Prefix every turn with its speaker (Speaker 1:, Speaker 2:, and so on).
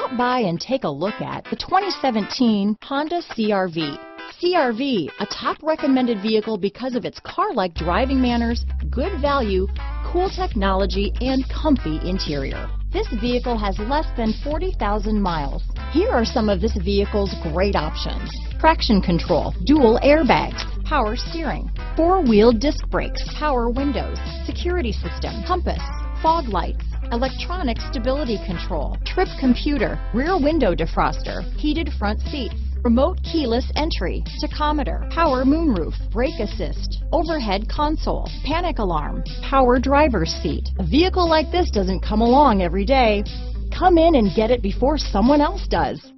Speaker 1: Stop by and take a look at the 2017 Honda CRV. CRV, a top recommended vehicle because of its car-like driving manners, good value, cool technology, and comfy interior. This vehicle has less than 40,000 miles. Here are some of this vehicle's great options. Traction control, dual airbags, power steering, four-wheel disc brakes, power windows, security system, compass, fog lights, electronic stability control, trip computer, rear window defroster, heated front seats, remote keyless entry, tachometer, power moonroof, brake assist, overhead console, panic alarm, power driver's seat. A vehicle like this doesn't come along every day. Come in and get it before someone else does.